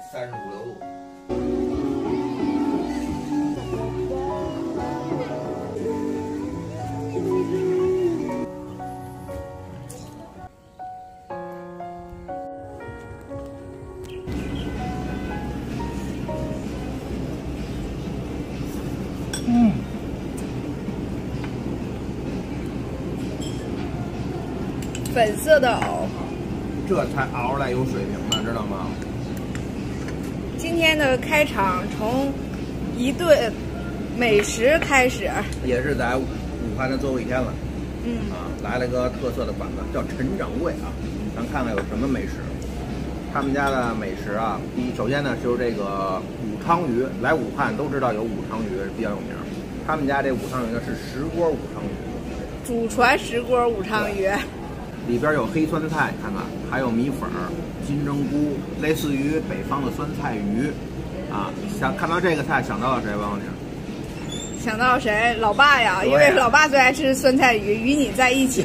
三十五六度。粉色的藕。这才熬出来有水平呢，知道吗？今天的开场从一顿美食开始，也是在武汉的最后一天了。嗯，啊，来了个特色的馆子，叫陈掌柜啊，咱看看有什么美食。他们家的美食啊，第一，首先呢就是这个武昌鱼，来武汉都知道有武昌鱼比较有名。他们家这武昌鱼呢是石锅武昌鱼，祖传石锅武昌鱼，里边有黑酸菜，看看，还有米粉儿、金针菇，类似于北方的酸菜鱼啊。想看到这个菜想到了谁，王老师？想到谁？老爸呀，因为老爸最爱吃酸菜鱼，与你在一起，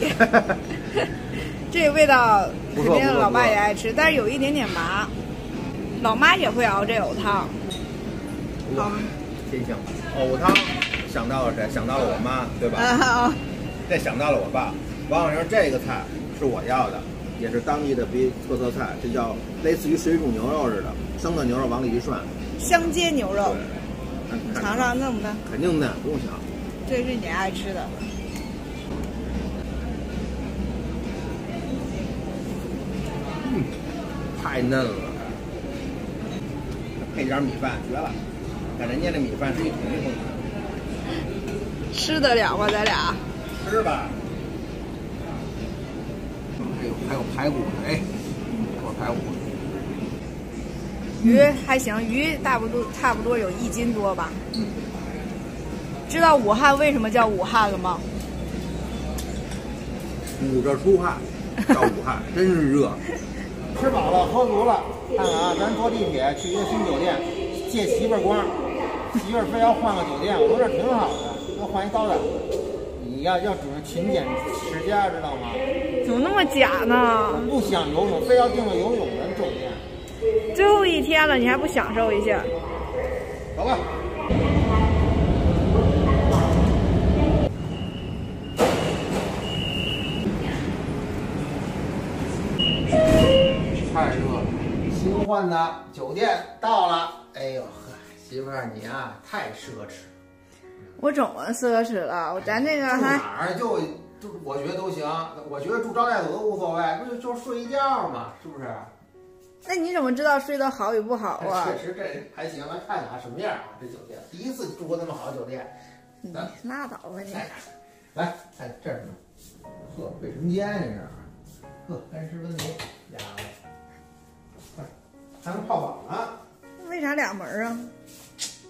这个味道肯定老爸也爱吃，但是有一点点麻。老妈也会熬这藕汤，哇，真香！藕汤想到了谁？想到了我妈，对吧？啊，再想到了我爸。王老师，这个菜是我要的，也是当地的比特色菜，这叫类似于水煮牛肉似的，生的牛肉往里一涮，香煎牛肉，尝尝嫩不嫩？肯定嫩，不用想。这是你爱吃的。嗯，太嫩了，配点米饭绝了。看人家这米饭是一桶一桶的，吃得了吗？咱俩？吃吧。还有排骨呢，哎，我排骨。鱼还行，鱼大不多，差不多有一斤多吧。知道武汉为什么叫武汉了吗？捂着出汗，到武汉真是热。吃饱了，喝足了，看看啊，咱坐地铁去一个新酒店，借媳妇儿光，媳妇儿非要换个酒店，我说这挺好的，要换一高档的。你要要主是勤俭持家，知道吗？怎么那么假呢？我不想游泳，非要定个游泳的酒店。最后一天了，你还不享受一下？走吧。太热了，新换的酒店到了。哎呦呵，媳妇儿你啊，太奢侈。我怎么奢侈了？我咱这个还哪儿就就我觉得都行，我觉得住招待所都无所谓，不就就睡一觉嘛，是不是？那你怎么知道睡得好与不好啊？确实这还行，来看看什么样啊？这酒店第一次住过那么好的酒店。你拉倒吧你！来，来看这是什么？呵，卫生间这是。呵，干湿分离，家伙，快，还能泡澡呢。为啥俩门啊？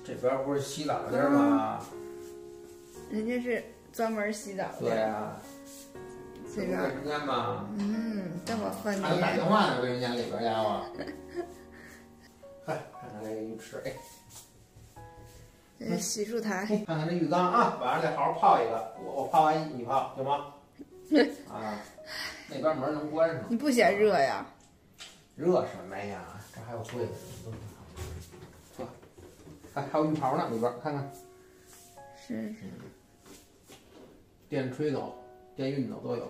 这边不是洗澡的地儿吗？人家是专门洗澡的。对呀，这个，卫生间嘛，嗯，这么分还有打电。话呢，卫生间里边家伙。快 看看这个浴池，哎。这是洗漱台，看看这浴缸啊，晚上得好好泡一个。我我泡完你泡行吗？啊，那边门能关上。你不嫌热呀？热什么呀？这还有柜子，什么都挺好。坐，还还有浴袍呢，里边看看，是电吹斗、电熨斗都有。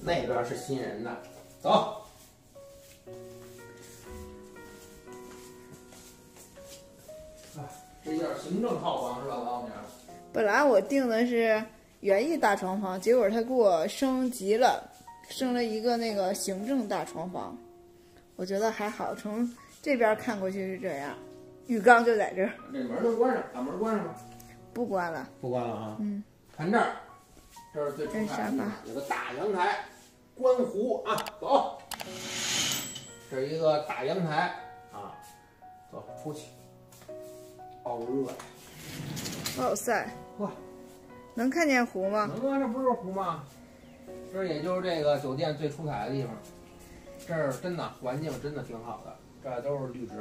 那边是新人的，走。啊，这叫行政套房是吧，王老娘？本来我订的是园艺大床房，结果他给我升级了，升了一个那个行政大床房。我觉得还好，从这边看过去是这样，浴缸就在这儿，这门都关上，把门关上吧。不关了。不关了啊。嗯。看这儿，这是最出这是沙发有个大阳台，观湖啊，走。这是一个大阳台啊，走出去。好热呀！哇塞，哇，能看见湖吗？能啊，这不是湖吗？这也就是这个酒店最出彩的地方。这儿真的环境真的挺好的，这儿都是绿植。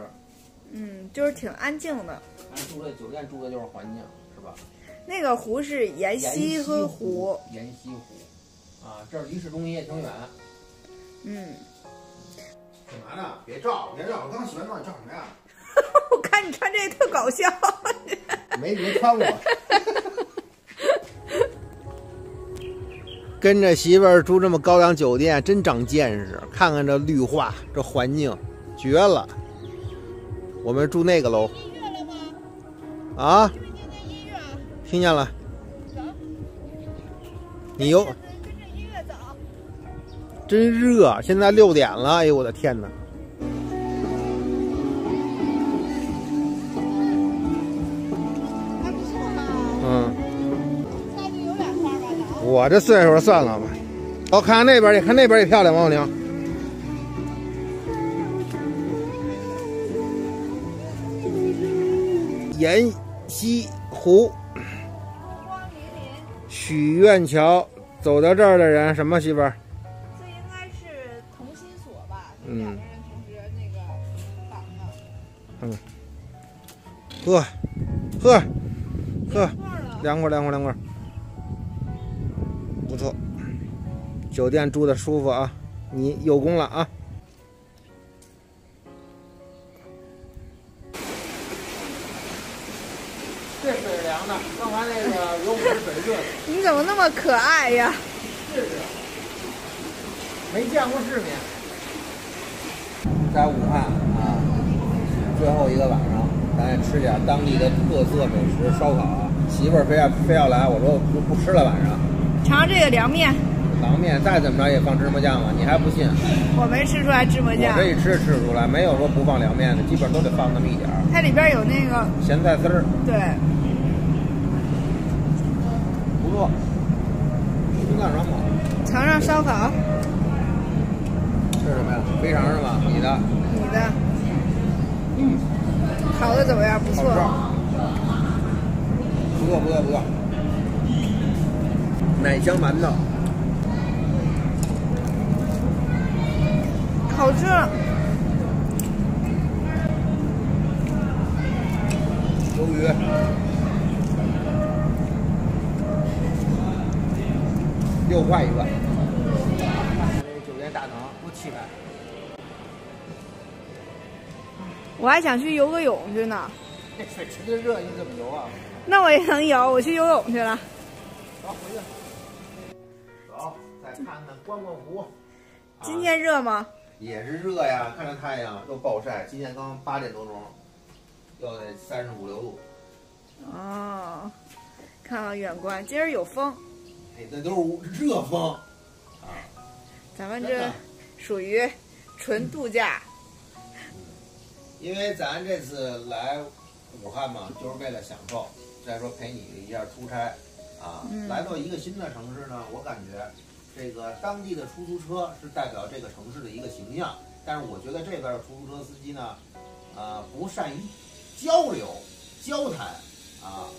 嗯，就是挺安静的。咱住这酒店住的就是环境，是吧？那个湖是沿溪和湖，沿溪湖，啊，这儿离市中心也挺远。嗯，干嘛呢？别照，别照！我刚洗完澡，你照什么呀？我看你穿这个特搞笑。没没穿过。跟着媳妇儿住这么高档酒店，真长见识。看看这绿化，这环境，绝了。我们住那个楼。啊？听见了。你又？真热，现在六点了，哎呦我的天哪！嗯。我这岁数算了吧。我看看那边去，看那边也漂亮，王小玲。沿西湖，许愿桥，走到这儿的人什么媳妇儿？这应该是同心锁吧？嗯。两个人同时那个绑嗯。的。喝，喝，喝，凉快凉快凉快。不错，酒店住的舒服啊！你有功了啊！这水是凉的，刚才那个游泳池水是热的。你怎么那么可爱呀？是是，没见过世面。在武汉啊，最后一个晚上，咱也吃点当地的特色美食烧烤。媳妇儿非要非要来，我说不不吃了晚上。尝尝这个凉面。凉面再怎么着也放芝麻酱了，你还不信？我没吃出来芝麻酱。我这一吃吃出来，没有说不放凉面的，基本都得放那么一点儿。它里边有那个咸菜丝儿。对。不错，鸡蛋软烤。尝尝烧烤。这是什么呀？肥肠是吧？你的。你的。嗯。烤的怎么样？不错。不错不错不错。奶香馒头。好吃。鱿鱼。六块一个。酒店大堂多气派！我还想去游个泳去呢。这水池子热，你怎么游啊？那我也能游，我去游泳去了。走，回去。走，再看看观光湖。今天热吗？也是热呀，看着太阳又暴晒。今天刚八点多钟，要得三十五六度。哦，看看远观，今儿有风。哎，那都是热风。啊，咱们这属于纯度假。因为咱这次来武汉嘛，就是为了享受。再说陪你一下出差，啊，来到一个新的城市呢，我感觉这个当地的出租车是代表这个城市的一个形象。但是我觉得这边的出租车司机呢，呃，不善于交流、交谈，啊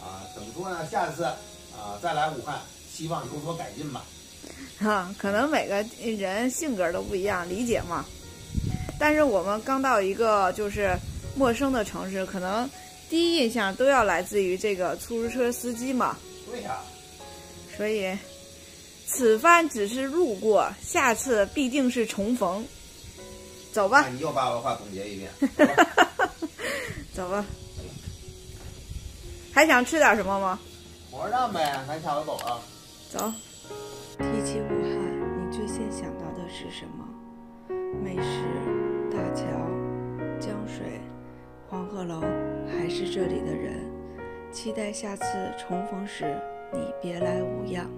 啊，怎么说呢？下次啊再来武汉，希望有所改进吧。哈，可能每个人性格都不一样，理解嘛。但是我们刚到一个就是陌生的城市，可能。第一印象都要来自于这个出租车司机嘛？对呀。所以，此番只是路过，下次必定是重逢。走吧。你又把我话总结一遍。走吧。还想吃点什么吗？火车站呗，咱下楼走啊。走。提起武汉，你最先想到的是什么？美食、大桥、江水、黄鹤楼。还是这里的人，期待下次重逢时你别来无恙。